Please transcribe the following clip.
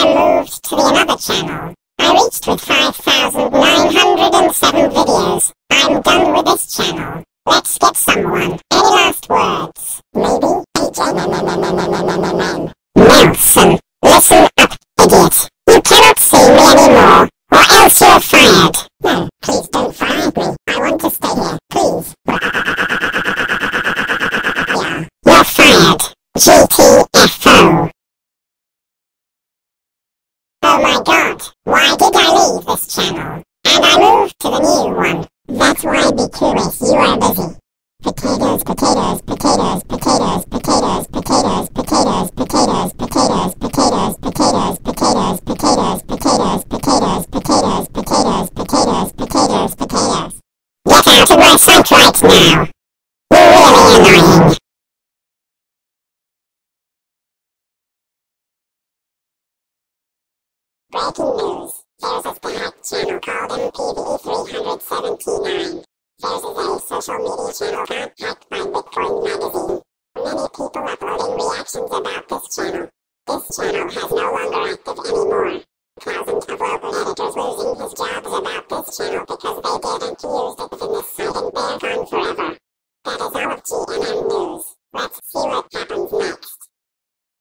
I moved to the another channel. I reached with 5,907 videos. I'm done with this channel. Let's get someone. Any last words? Maybe? AJ Nelson. Listen up, idiot. You cannot see me anymore, or else you're fired. No, please don't fire me. I want to stay here. Please. yeah. You're fired. GTFO. Oh my god, why did I leave this channel? And I moved to the new one. That's why, be curious, you are busy. Potatoes, potatoes, potatoes, potatoes, potatoes, potatoes, potatoes, potatoes, potatoes, potatoes, potatoes, potatoes, potatoes, potatoes, potatoes, potatoes, potatoes, potatoes, potatoes, potatoes. Get out of my sight right now! Breaking news. There's a static channel called MPV379. There's a social media channel called Hacked by Bitcoin Magazine. Many people uploading reactions about this channel. This channel has no longer active anymore. Thousands of local editors losing his jobs about this channel because they didn't use it in this site and they're gone forever. That is all of GNN News. Let's see what